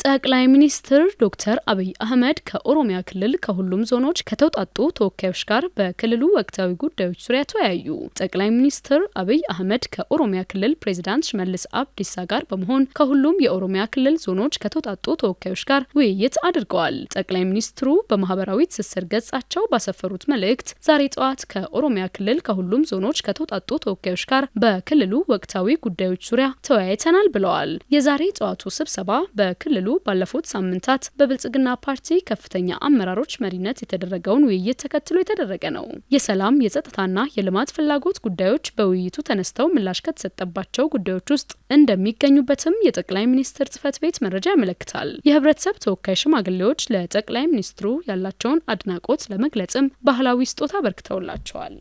ጠቅላይ ሚኒስትር ዶክተር አብይ አህመድ ከኦሮሚያ ክልል ከሁሉም ዞኖች ከተውጣጡ ተወካዮች ጋር በክልሉ ወቅታዊ ጉዳዮች ዙሪያ ተወያዩ። ጠቅላይ ሚኒስትር አብይ አህመድ ከኦሮሚያ ክልል ፕሬዚዳንት ሽመልስ አብዲሳ ጋር በመሆን ከሁሉም የኦሮሚያ ክልል ዞኖች ከተውጣጡ ተወካዮች ጋር ውይይት አድርገዋል። ጠቅላይ ሚኒስትሩ በማህበራዊ ትስስር ገጻቸው ባሰፈሩት መልእክት ዛሬ ጠዋት ከኦሮሚያ ክልል ከሁሉም ዞኖች ከተውጣጡ ተወካዮች ጋር በክልሉ ወቅታዊ ጉዳዮች ዙሪያ ተወያይተናል ብለዋል። የዛሬ ጠዋቱ ስብሰባ በክልሉ ባለፉት ሳምንታት በብልጽግና ፓርቲ ከፍተኛ አመራሮች መሪነት የተደረገውን ውይይት ተከትሎ የተደረገ ነው። የሰላም የጸጥታና የልማት ፍላጎት ጉዳዮች በውይይቱ ተነስተው ምላሽ ከተሰጠባቸው ጉዳዮች ውስጥ እንደሚገኙበትም የጠቅላይ ሚኒስትር ጽህፈት ቤት መረጃ ያመለክታል። የህብረተሰብ ተወካይ ሽማግሌዎች ለጠቅላይ ሚኒስትሩ ያላቸውን አድናቆት ለመግለጽም ባህላዊ ስጦታ አበርክተውላቸዋል።